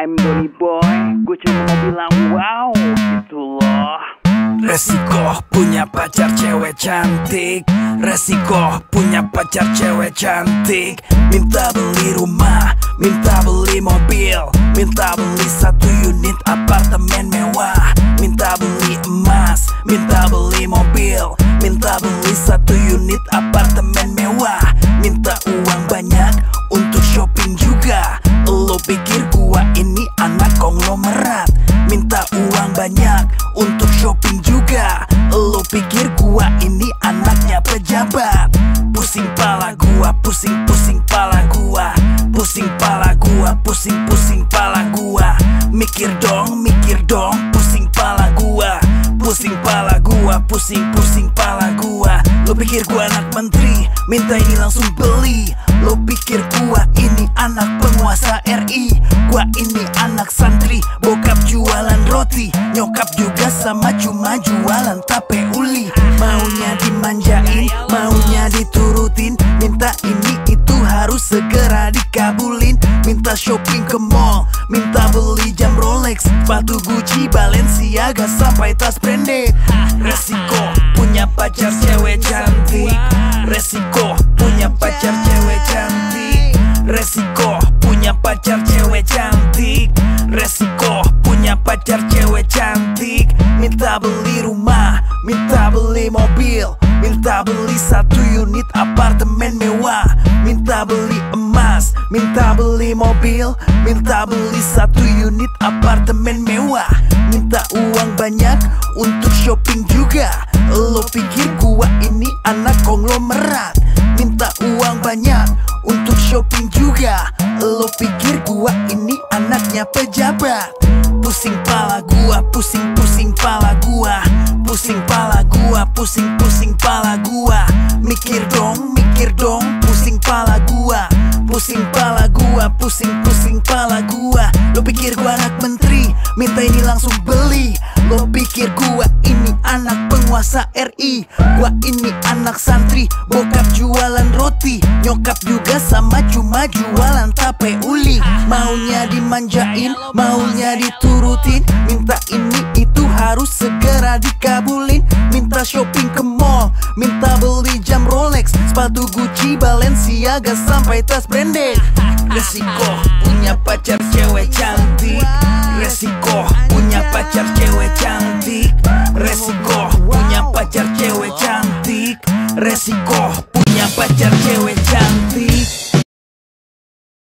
I'm Donny Boy. Gue cuma mau bilang wow gitu loh. Resiko punya pacar cewek cantik. Resiko punya pacar cewek cantik. Minta beli rumah, minta beli mobil. Minta beli satu unit apartemen mewah. Minta beli emas, minta beli mobil. Minta beli satu unit apartemen mewah pikir gua ini anaknya pejabat. Pusing pala gua, pusing-pusing pala gua. Pusing pala gua, pusing-pusing pala gua. Mikir dong, mikir dong, pusing pala gua. Pusing pala gua, pusing-pusing pala gua. Lo pikir gua anak menteri, minta ini langsung beli. Lo pikir gua ini anak penguasa RI Gua ini anak santri Bokap jualan roti Nyokap juga sama cuma jualan tape uli. Maunya dimanjain Maunya diturutin. Minta ini itu harus segera dikabulin. Minta shopping ke mall Minta beli jam Rolex. Sepatu Gucci, Balenciaga Sampai tas branded. Resiko punya pacar cewek cantik. Resiko punya pacar cewek cantik. Resiko punya pacar Minta beli rumah, minta beli mobil Minta beli satu unit apartemen mewah. Minta beli emas, minta beli mobil Minta beli satu unit apartemen mewah. Minta uang banyak untuk shopping juga. Lo pikir gua ini anak konglomerat? Minta uang banyak untuk shopping juga. Lo pikir gua ini anaknya pejabat? Pusing pala gua, pusing-pusing pusing-pusing pala gua. Mikir dong, mikir dong, pusing pala gua. Pusing pala gua, pusing-pusing pala gua. Lo pikir gua anak menteri, minta ini langsung beli. Lo pikir gua ini anak penguasa RI Gua ini anak santri, bokap jualan roti. Nyokap juga sama cuma jualan tape uli. Maunya dimanjain, maunya diturutin. Minta ini itu harus segera dikabulin Shopping ke mall, minta beli jam Rolex Sepatu Gucci, Balenciaga sampai tas branded. Resiko punya pacar cewek cantik. Resiko punya pacar cewek cantik. Resiko punya pacar cewek cantik. Resiko punya pacar cewek cantik